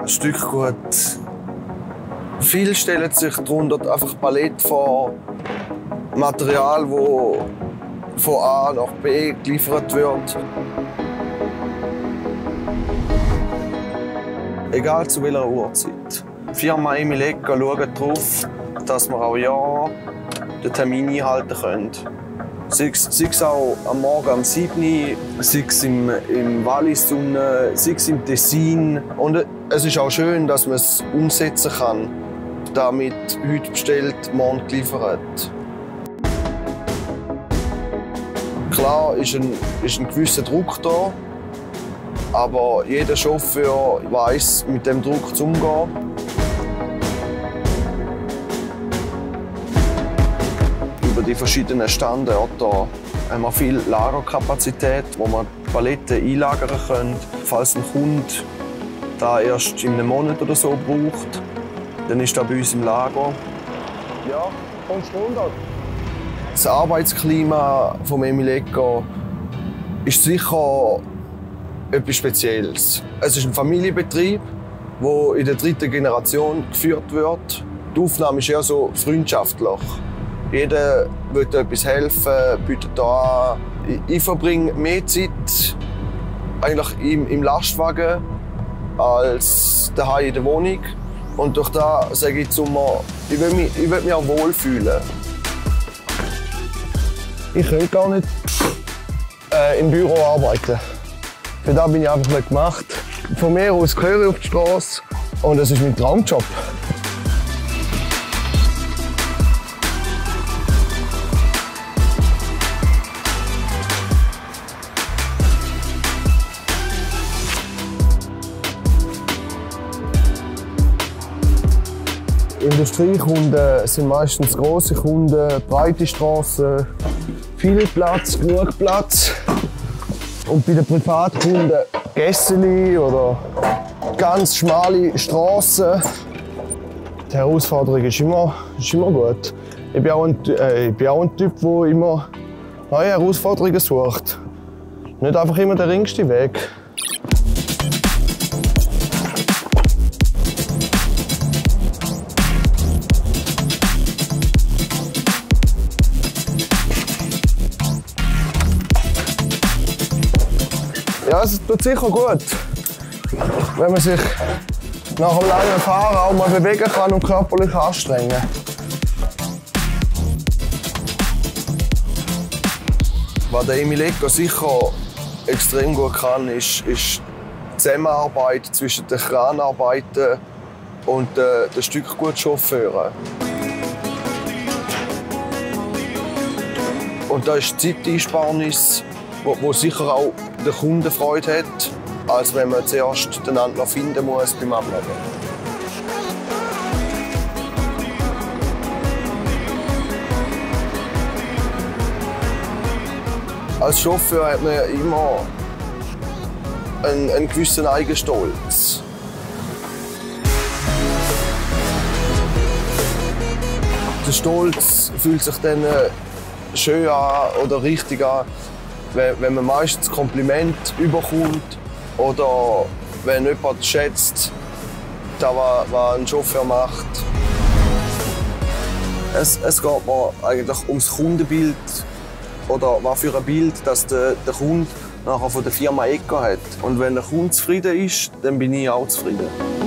Ein Stück gut. Viele stellen sich darunter einfach Palette vor, Material, das von A nach B geliefert wird. Egal zu welcher Uhrzeit. Die Firma Emil Ecker schaut darauf, dass wir auch ja den Termin einhalten können. Sei es auch am Morgen um 7 Uhr, sei es im, im Wallis, sei es im Tessin. Und es ist auch schön, dass man es umsetzen kann, damit heute bestellt, morgen geliefert. Klar ist ein, ist ein gewisser Druck da, aber jeder Chauffeur weiß, mit dem Druck zu umgehen. Die verschiedenen Standorte haben wir viel Lagerkapazität, wo wir Paletten einlagern können, falls ein Kunde da erst in einem Monat oder so braucht. Dann ist er bei uns im Lager. Ja, kommst du runter? Das Arbeitsklima von Emileka ist sicher etwas Spezielles. Es ist ein Familienbetrieb, der in der dritten Generation geführt wird. Die Aufnahme ist eher so freundschaftlich. Jeder will etwas helfen, bietet da an. Ich verbringe mehr Zeit eigentlich im, im Lastwagen als daheim in der Wohnung. Und durch das sage ich zu mir, ich will mich, ich will mich auch wohlfühlen. Ich könnte gar nicht äh, im Büro arbeiten. Für das bin ich einfach nicht gemacht. Von mir aus gehöre ich auf die Straße und das ist mein Traumjob. Industriekunden sind meistens große Kunden, breite Straßen, viel Platz, genug Platz. Und bei den Privatkunden Gässeli oder ganz schmale Straßen. Die Herausforderung ist immer, ist immer gut. Ich bin, auch ein, äh, ich bin auch ein Typ, der immer neue Herausforderungen sucht. Nicht einfach immer der ringste Weg. Ja, es tut sicher gut, wenn man sich nach einem langen Fahren auch mal bewegen kann und körperlich anstrengen. Was der Emil Ecker sicher extrem gut kann, ist, ist die Zusammenarbeit zwischen den Kranarbeiten und den, den Stückgutchauffeuren. Und da ist die Zeiteinsparnis wo, wo sicher auch der Kunde Freude hat, als wenn man zuerst den anderen finden muss beim Abladen. Als Chauffeur hat man ja immer einen, einen gewissen Eigenstolz. Der Stolz fühlt sich dann schön an oder richtig an, wenn man meistens Kompliment überkommt oder wenn jemand schätzt, was ein Chauffeur macht. Es, es geht mir eigentlich ums Kundenbild oder was für ein Bild das der, der Kunde nachher von der Firma Ecker hat. Und wenn der Kunde zufrieden ist, dann bin ich auch zufrieden.